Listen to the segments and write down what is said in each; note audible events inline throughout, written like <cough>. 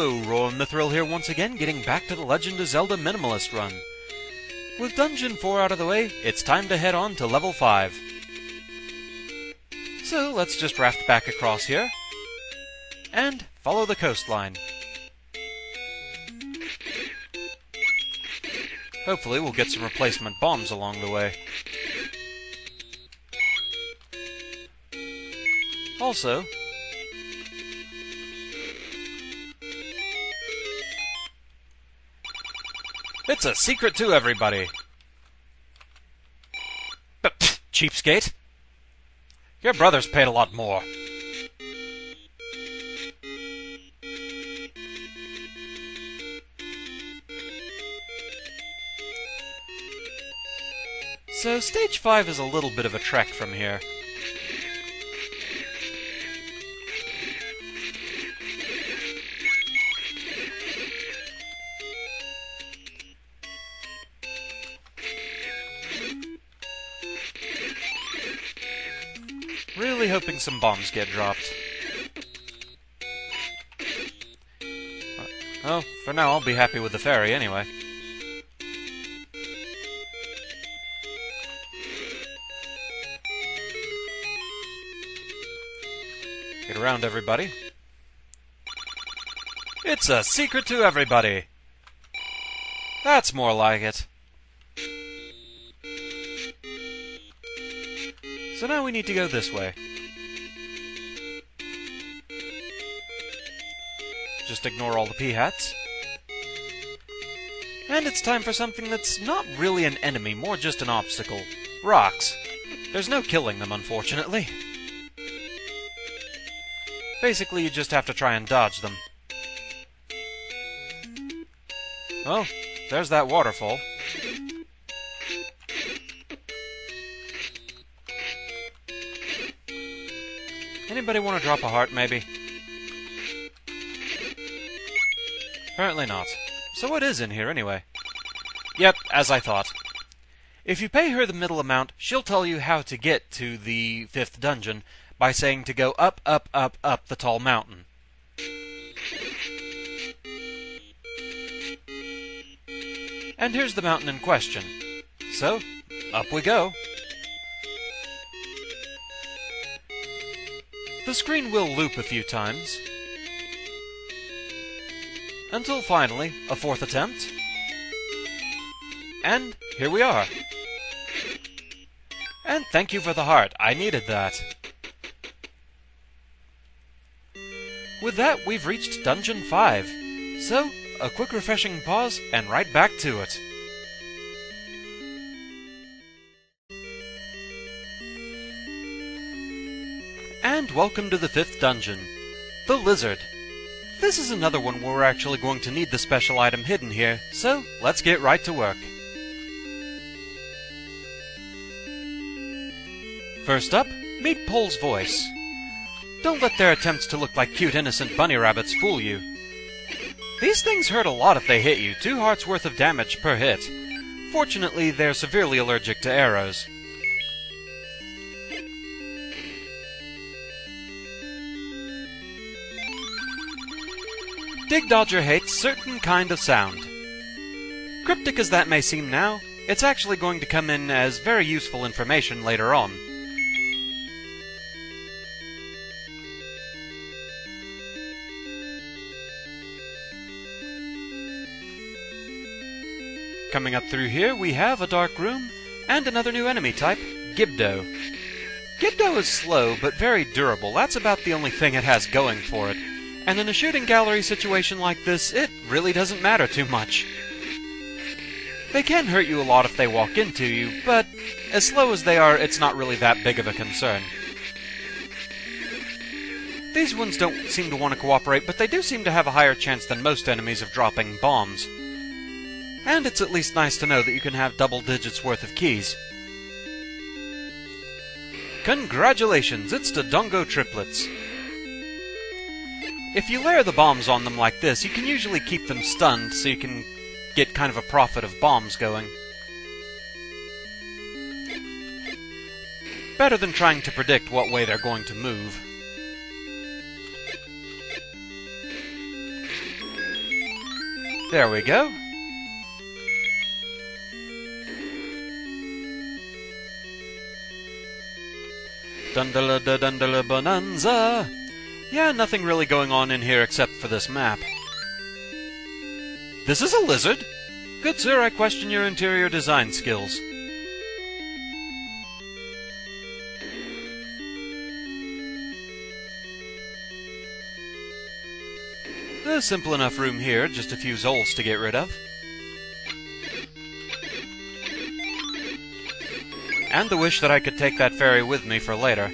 Hello, Roahm Mythril here once again, getting back to the Legend of Zelda Minimalist Run. With Dungeon 4 out of the way, it's time to head on to level 5. So let's just raft back across here, and follow the coastline. Hopefully we'll get some replacement bombs along the way. Also, it's a secret to everybody. But, cheapskate. Your brother's paid a lot more. So, stage 5 is a little bit of a trek from here. Some bombs get dropped. Well, for now I'll be happy with the fairy anyway. Get around, everybody. It's a secret to everybody. That's more like it. So now we need to go this way. Just ignore all the Peahats. And it's time for something that's not really an enemy, more just an obstacle. Rocks. There's no killing them, unfortunately. Basically, you just have to try and dodge them. Well, there's that waterfall. Anybody want to drop a heart, maybe? Apparently not. So what is in here, anyway? Yep, as I thought. If you pay her the middle amount, she'll tell you how to get to the fifth dungeon by saying to go up, up, up, up the tall mountain. And here's the mountain in question. So, up we go. The screen will loop a few times. Until finally, a fourth attempt. And here we are. And thank you for the heart, I needed that. With that, we've reached Dungeon 5. So, a quick refreshing pause, and right back to it. And welcome to the fifth dungeon, the Lizard. This is another one where we're actually going to need the special item hidden here, so let's get right to work. First up, meet Pols Voice. Don't let their attempts to look like cute innocent bunny rabbits fool you. These things hurt a lot if they hit you, two hearts worth of damage per hit. Fortunately, they're severely allergic to arrows. Digdogger hates certain kind of sound. Cryptic as that may seem now, it's actually going to come in as very useful information later on. Coming up through here, we have a dark room and another new enemy type, Gibdo. Gibdo is slow, but very durable. That's about the only thing it has going for it. And in a shooting gallery situation like this, it really doesn't matter too much. They can hurt you a lot if they walk into you, but as slow as they are, it's not really that big of a concern. These ones don't seem to want to cooperate, but they do seem to have a higher chance than most enemies of dropping bombs. And it's at least nice to know that you can have double digits worth of keys. Congratulations, it's the Dodongo triplets. If you layer the bombs on them like this, you can usually keep them stunned so you can get kind of a profit of bombs going. Better than trying to predict what way they're going to move. There we go. Dundala da dundala bonanza. Yeah, nothing really going on in here except for this map. This is a lizard? Good sir, I question your interior design skills. A simple enough room here, just a few Zols to get rid of. And the wish that I could take that fairy with me for later.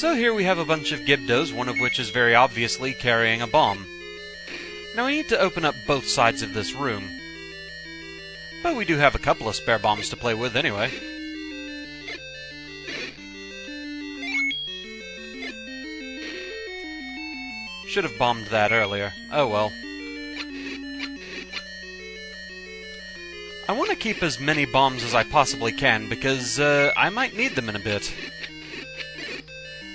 So here we have a bunch of Gibdos, one of which is very obviously carrying a bomb. Now we need to open up both sides of this room. But we do have a couple of spare bombs to play with anyway. Should have bombed that earlier. Oh well. I want to keep as many bombs as I possibly can, because uh, I might need them in a bit.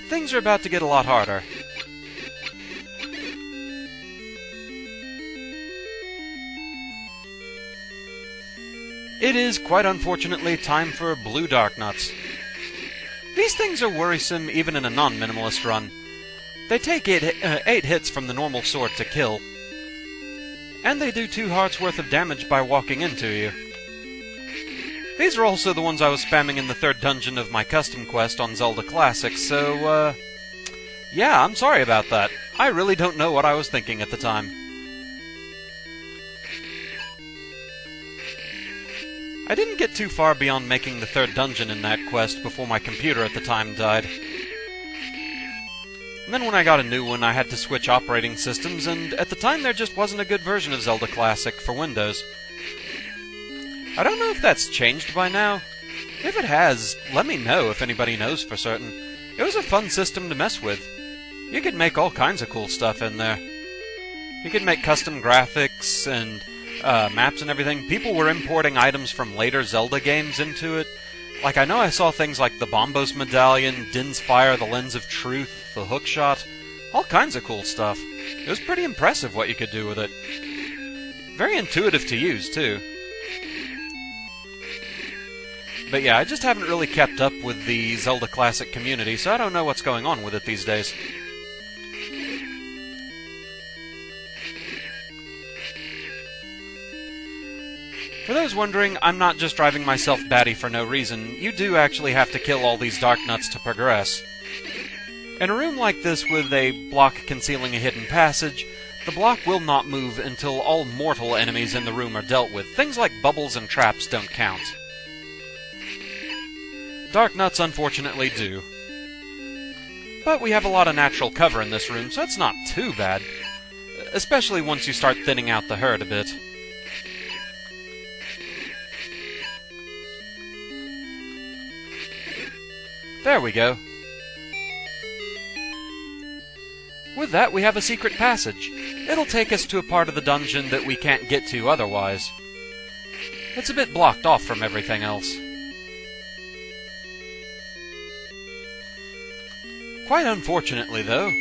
Things are about to get a lot harder. It is, quite unfortunately, time for blue Darknuts. These things are worrisome even in a non-minimalist run. They take eight, uh, eight hits from the normal sword to kill, and they do two hearts worth of damage by walking into you. These are also the ones I was spamming in the third dungeon of my custom quest on Zelda Classic, so, uh, yeah, I'm sorry about that. I really don't know what I was thinking at the time. I didn't get too far beyond making the third dungeon in that quest before my computer at the time died. And then when I got a new one, I had to switch operating systems, and at the time there just wasn't a good version of Zelda Classic for Windows. I don't know if that's changed by now. If it has, let me know if anybody knows for certain. It was a fun system to mess with. You could make all kinds of cool stuff in there. You could make custom graphics and uh, maps and everything. People were importing items from later Zelda games into it. Like, I know I saw things like the Bombos Medallion, Din's Fire, the Lens of Truth, the Hookshot, all kinds of cool stuff. It was pretty impressive what you could do with it. Very intuitive to use, too. But yeah, I just haven't really kept up with the Zelda Classic community, so I don't know what's going on with it these days. For those wondering, I'm not just driving myself batty for no reason. You do actually have to kill all these Darknuts to progress. In a room like this with a block concealing a hidden passage, the block will not move until all mortal enemies in the room are dealt with. Things like bubbles and traps don't count. Darknuts unfortunately do. But we have a lot of natural cover in this room, so it's not too bad. Especially once you start thinning out the herd a bit. There we go. With that, we have a secret passage. It'll take us to a part of the dungeon that we can't get to otherwise. It's a bit blocked off from everything else. Quite unfortunately, though,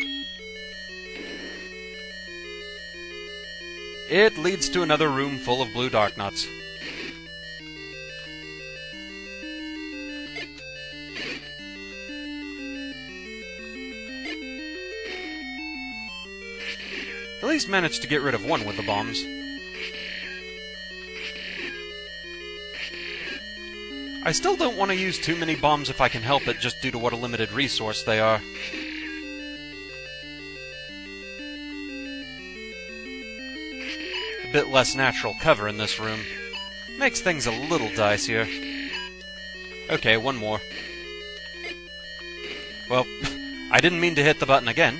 it leads to another room full of blue Darknuts. At least managed to get rid of one with the bombs. I still don't want to use too many bombs if I can help it, just due to what a limited resource they are. A bit less natural cover in this room. Makes things a little dicier. Okay, one more. Well, <laughs> I didn't mean to hit the button again.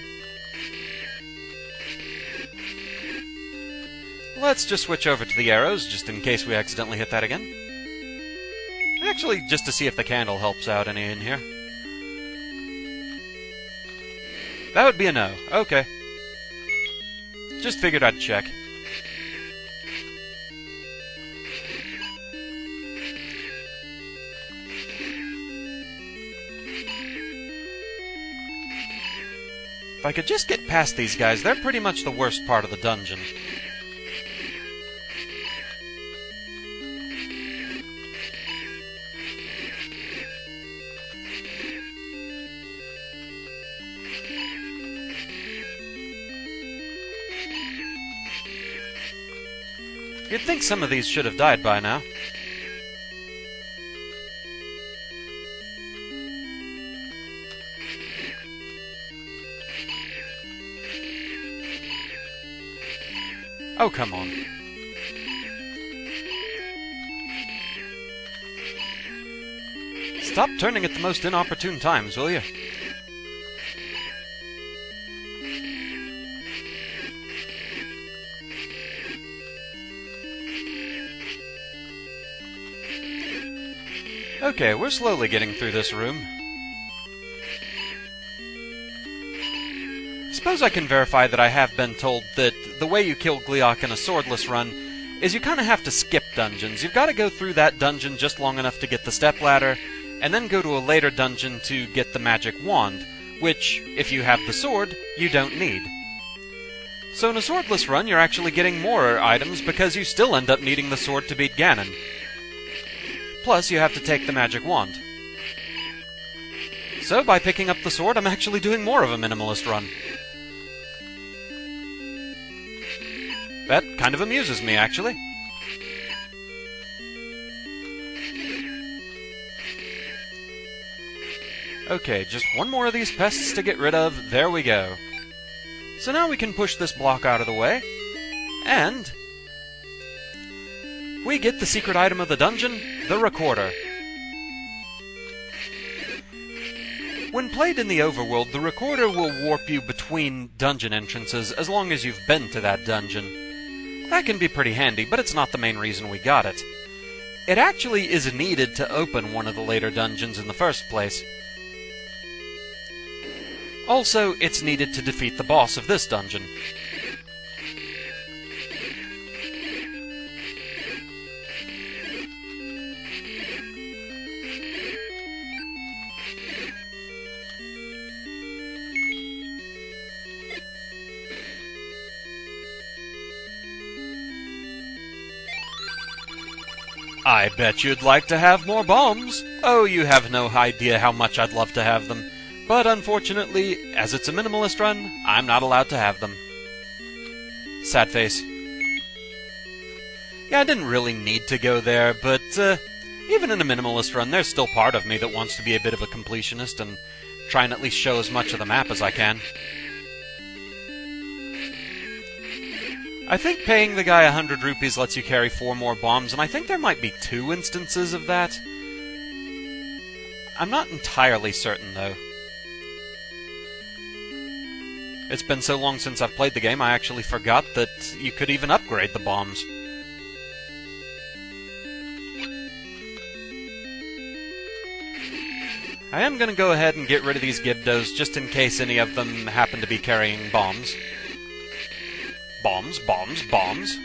Let's just switch over to the arrows, just in case we accidentally hit that again. Actually, just to see if the candle helps out any in here. That would be a no. Okay. Just figured I'd check. If I could just get past these guys, they're pretty much the worst part of the dungeon. You'd think some of these should have died by now. Oh, come on. Stop turning at the most inopportune times, will you? Okay, we're slowly getting through this room. Suppose I can verify that I have been told that the way you kill Gleeok in a swordless run is you kind of have to skip dungeons. You've got to go through that dungeon just long enough to get the step ladder, and then go to a later dungeon to get the magic wand, which, if you have the sword, you don't need. So in a swordless run, you're actually getting more items because you still end up needing the sword to beat Ganon. Plus, you have to take the magic wand. So, by picking up the sword, I'm actually doing more of a minimalist run. That kind of amuses me, actually. Okay, just one more of these pests to get rid of. There we go. So now we can push this block out of the way. And we get the secret item of the dungeon, the Recorder. When played in the overworld, the Recorder will warp you between dungeon entrances as long as you've been to that dungeon. That can be pretty handy, but it's not the main reason we got it. It actually is needed to open one of the later dungeons in the first place. Also, it's needed to defeat the boss of this dungeon. I bet you'd like to have more bombs. Oh, you have no idea how much I'd love to have them. But unfortunately, as it's a minimalist run, I'm not allowed to have them. Sad face. Yeah, I didn't really need to go there, but uh, even in a minimalist run, there's still part of me that wants to be a bit of a completionist and try and at least show as much of the map as I can. I think paying the guy a hundred rupees lets you carry four more bombs, and I think there might be two instances of that. I'm not entirely certain, though. It's been so long since I've played the game, I actually forgot that you could even upgrade the bombs. I am going to go ahead and get rid of these Gibdos just in case any of them happen to be carrying bombs. Bombs, bombs, bombs.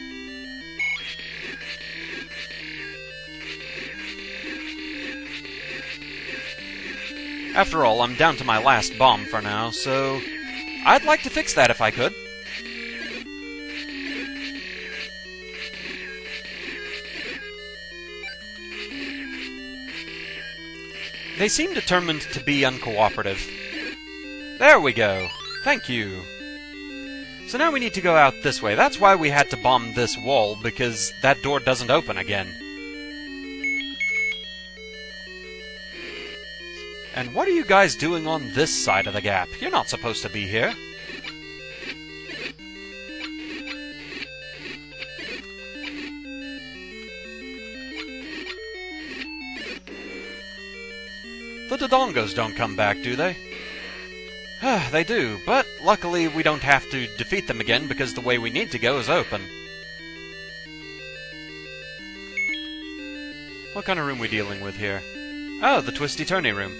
After all, I'm down to my last bomb for now, so I'd like to fix that if I could. They seem determined to be uncooperative. There we go. Thank you. So now we need to go out this way. That's why we had to bomb this wall, because that door doesn't open again. And what are you guys doing on this side of the gap? You're not supposed to be here. The Dodongos don't come back, do they? Ah, they do, but luckily we don't have to defeat them again because the way we need to go is open. What kind of room we dealing with here? Oh, the twisty-turny room.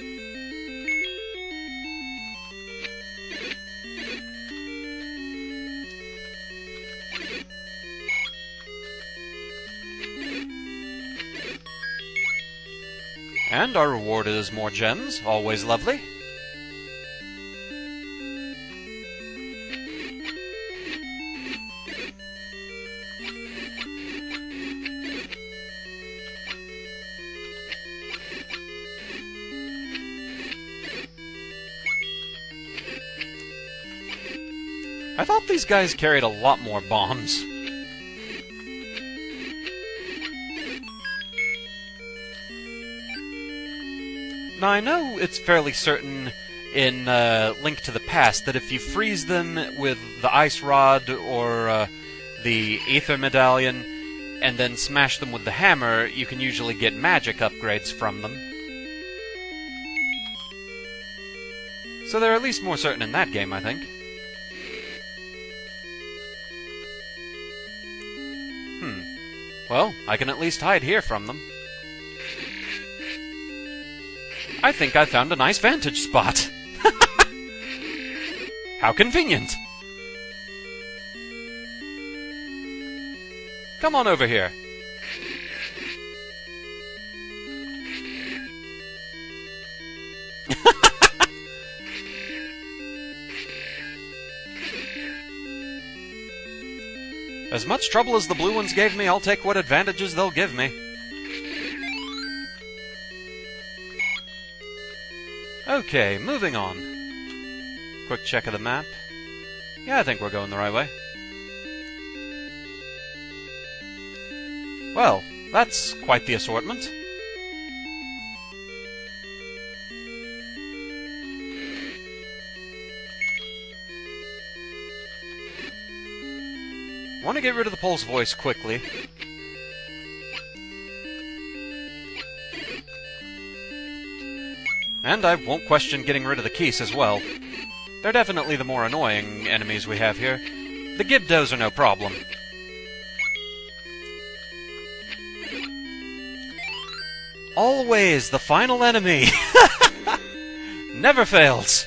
And our reward is more gems, always lovely. These guys carried a lot more bombs. Now, I know it's fairly certain in uh, Link to the Past that if you freeze them with the Ice Rod or uh, the Ether Medallion and then smash them with the hammer, you can usually get magic upgrades from them. So they're at least more certain in that game, I think. Well, I can at least hide here from them. I think I found a nice vantage spot. <laughs> How convenient! Come on over here. As much trouble as the blue ones gave me, I'll take what advantages they'll give me. Okay, moving on. Quick check of the map. Yeah, I think we're going the right way. Well, that's quite the assortment. Want to get rid of the Pols Voice quickly. And I won't question getting rid of the Keese as well. They're definitely the more annoying enemies we have here. The Gibdos are no problem. Always the final enemy! <laughs> Never fails!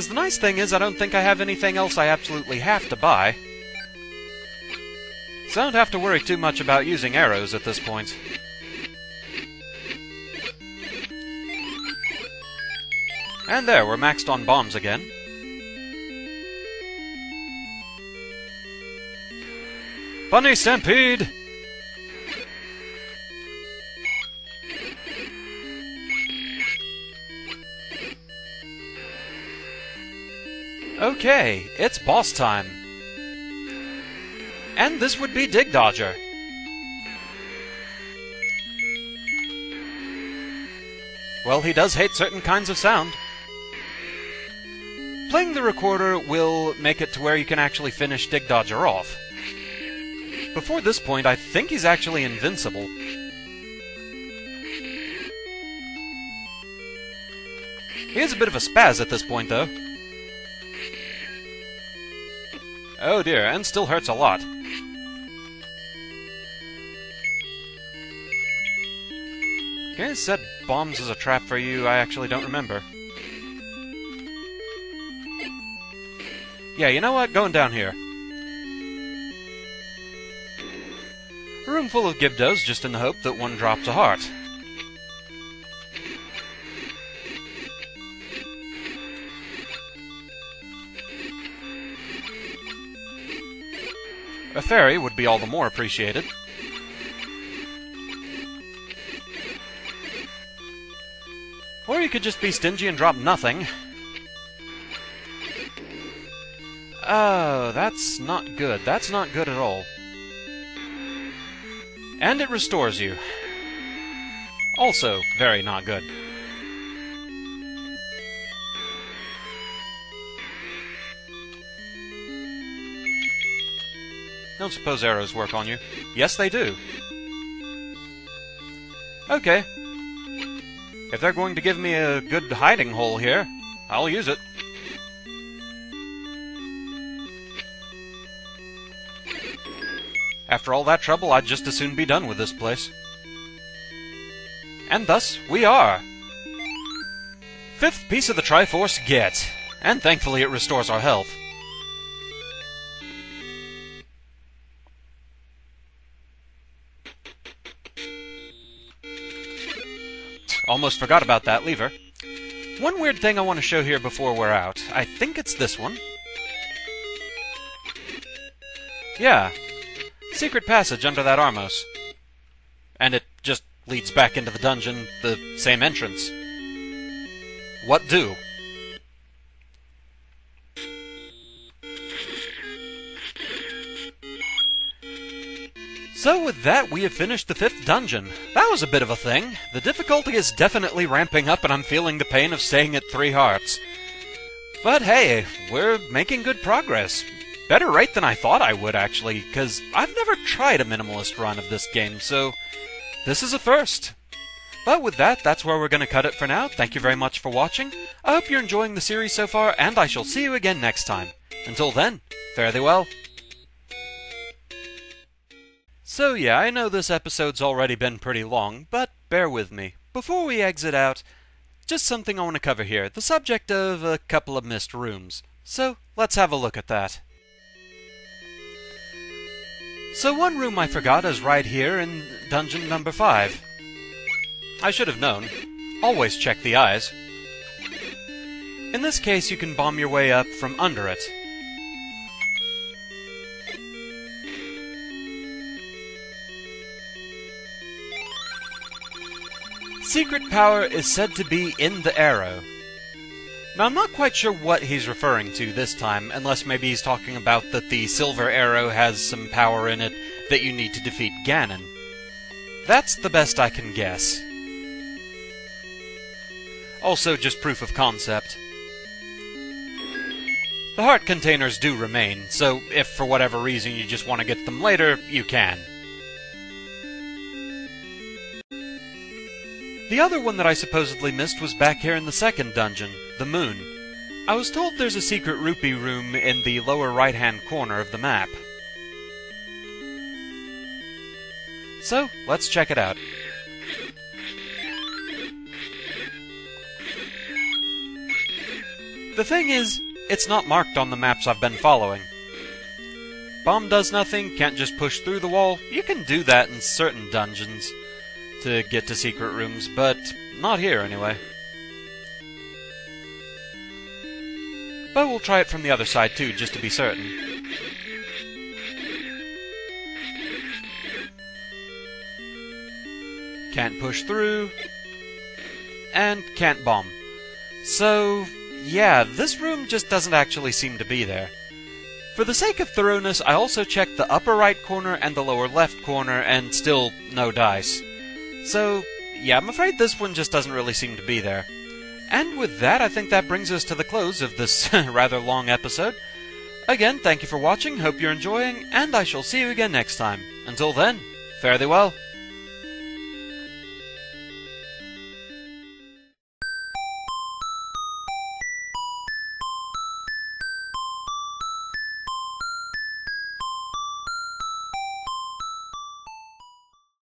Because the nice thing is, I don't think I have anything else I absolutely have to buy. So I don't have to worry too much about using arrows at this point. And there, we're maxed on bombs again. Bunny Stampede! Okay, it's boss time. And this would be Digdogger. Well, he does hate certain kinds of sound. Playing the recorder will make it to where you can actually finish Digdogger off. Before this point, I think he's actually invincible. He is a bit of a spaz at this point, though. Oh dear, and still hurts a lot. Okay, set bombs as a trap for you, I actually don't remember. Yeah, you know what? Going down here. A room full of Gibdos, just in the hope that one drops a heart. A fairy would be all the more appreciated. Or you could just be stingy and drop nothing. Oh, that's not good. That's not good at all. And it restores you. Also, very not good. Don't suppose arrows work on you. Yes, they do. Okay. If they're going to give me a good hiding hole here, I'll use it. After all that trouble, I'd just as soon be done with this place. And thus, we are! Fifth piece of the Triforce get, and thankfully it restores our health. Almost forgot about that lever. One weird thing I want to show here before we're out. I think it's this one. Yeah, secret passage under that Armos. And it just leads back into the dungeon, the same entrance. what do? So with that, we have finished the fifth dungeon. That was a bit of a thing. The difficulty is definitely ramping up and I'm feeling the pain of staying at three hearts. But hey, we're making good progress. Better rate than I thought I would, actually, because I've never tried a minimalist run of this game, so this is a first. But with that, that's where we're going to cut it for now. Thank you very much for watching. I hope you're enjoying the series so far, and I shall see you again next time. Until then, fare thee well. So yeah, I know this episode's already been pretty long, but bear with me. Before we exit out, just something I want to cover here, the subject of a couple of missed rooms. So, let's have a look at that. So one room I forgot is right here in dungeon number 5. I should have known. Always check the eyes. In this case, you can bomb your way up from under it. Secret power is said to be in the arrow. Now, I'm not quite sure what he's referring to this time, unless maybe he's talking about that the silver arrow has some power in it that you need to defeat Ganon. That's the best I can guess. Also, just proof of concept. The heart containers do remain, so if for whatever reason you just want to get them later, you can. The other one that I supposedly missed was back here in the second dungeon, the moon. I was told there's a secret rupee room in the lower right-hand corner of the map. So, let's check it out. The thing is, it's not marked on the maps I've been following. Bomb does nothing, can't just push through the wall. You can do that in certain dungeons to get to secret rooms, but not here anyway. But we'll try it from the other side too, just to be certain. Can't push through. And can't bomb. So, yeah, this room just doesn't actually seem to be there. For the sake of thoroughness, I also checked the upper right corner and the lower left corner, and still no dice. So, yeah, I'm afraid this one just doesn't really seem to be there. And with that, I think that brings us to the close of this <laughs> rather long episode. Again, thank you for watching, hope you're enjoying, and I shall see you again next time. Until then, fare thee well.